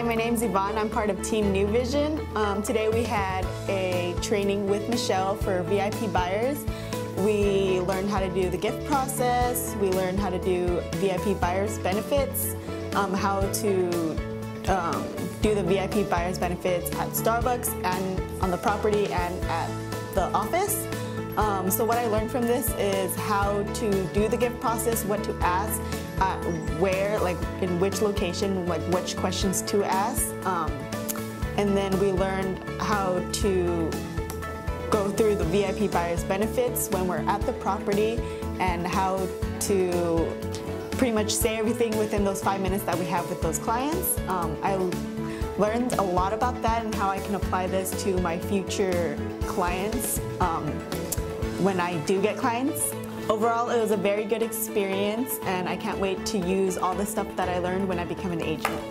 Hi, my is Yvonne. I'm part of Team New Vision. Um, today we had a training with Michelle for VIP buyers. We learned how to do the gift process. We learned how to do VIP buyers benefits, um, how to um, do the VIP buyers benefits at Starbucks and on the property and at the office. Um, so what I learned from this is how to do the gift process, what to ask, uh, where, like in which location, like which questions to ask. Um, and then we learned how to go through the VIP buyer's benefits when we're at the property and how to pretty much say everything within those five minutes that we have with those clients. Um, I learned a lot about that and how I can apply this to my future clients um, when I do get clients. Overall, it was a very good experience and I can't wait to use all the stuff that I learned when I become an agent.